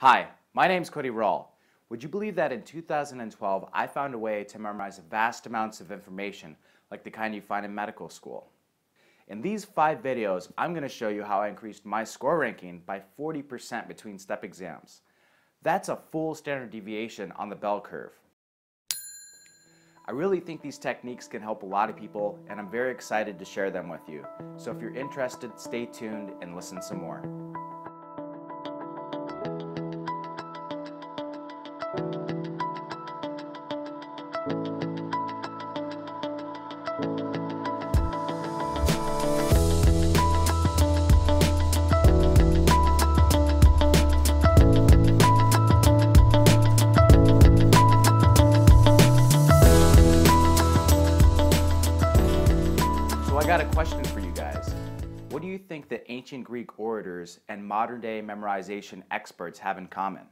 Hi, my name's Cody Rall. Would you believe that in 2012 I found a way to memorize vast amounts of information like the kind you find in medical school? In these five videos, I'm going to show you how I increased my score ranking by 40% between step exams. That's a full standard deviation on the bell curve. I really think these techniques can help a lot of people and I'm very excited to share them with you. So if you're interested, stay tuned and listen some more. I got a question for you guys. What do you think that ancient Greek orators and modern day memorization experts have in common?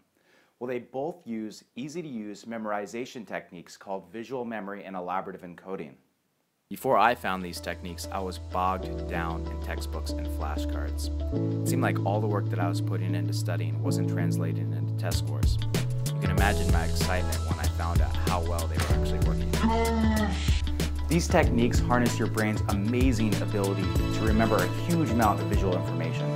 Well, they both use easy to use memorization techniques called visual memory and elaborative encoding. Before I found these techniques, I was bogged down in textbooks and flashcards. It seemed like all the work that I was putting into studying wasn't translating into test scores. You can imagine my excitement when I found out how well they were actually working. These techniques harness your brain's amazing ability to remember a huge amount of visual information.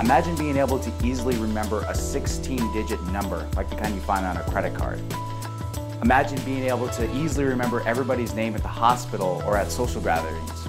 Imagine being able to easily remember a 16 digit number like the kind you find on a credit card. Imagine being able to easily remember everybody's name at the hospital or at social gatherings.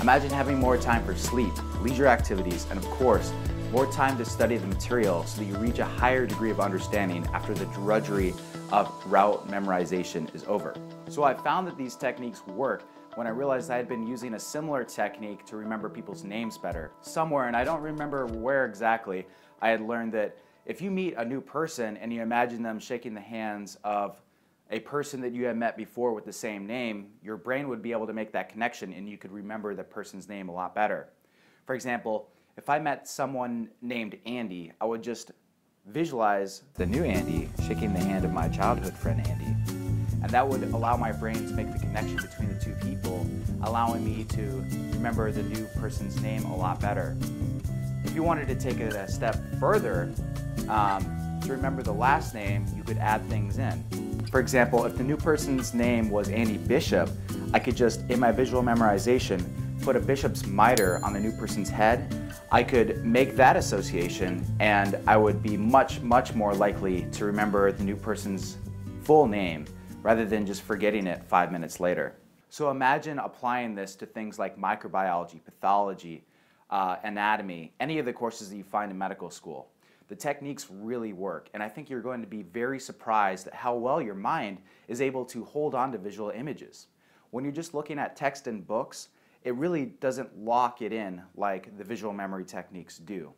Imagine having more time for sleep, leisure activities, and of course, more time to study the material so that you reach a higher degree of understanding after the drudgery of route memorization is over. So I found that these techniques work when I realized I had been using a similar technique to remember people's names better. Somewhere, and I don't remember where exactly, I had learned that if you meet a new person and you imagine them shaking the hands of a person that you had met before with the same name, your brain would be able to make that connection and you could remember the person's name a lot better. For example, if I met someone named Andy, I would just visualize the new Andy shaking the hand of my childhood friend Andy. And that would allow my brain to make the connection between the two people, allowing me to remember the new person's name a lot better. If you wanted to take it a step further, um, to remember the last name, you could add things in. For example, if the new person's name was Andy Bishop, I could just, in my visual memorization, put a bishop's mitre on the new person's head. I could make that association and I would be much, much more likely to remember the new person's full name rather than just forgetting it five minutes later. So imagine applying this to things like microbiology, pathology, uh, anatomy, any of the courses that you find in medical school. The techniques really work, and I think you're going to be very surprised at how well your mind is able to hold on to visual images. When you're just looking at text and books, it really doesn't lock it in like the visual memory techniques do.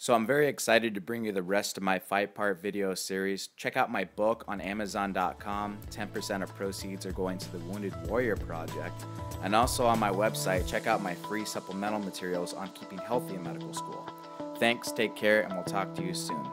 So I'm very excited to bring you the rest of my five-part video series. Check out my book on Amazon.com. 10% of proceeds are going to the Wounded Warrior Project. And also on my website, check out my free supplemental materials on keeping healthy in medical school. Thanks, take care, and we'll talk to you soon.